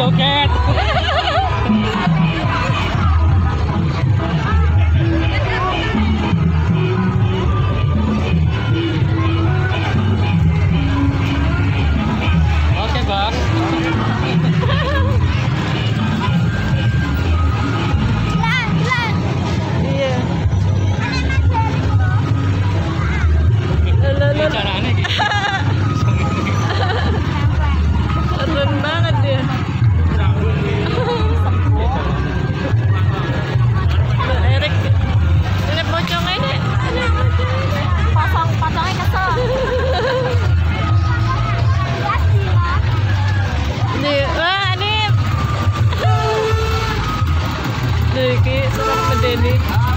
angel. Serem medeni.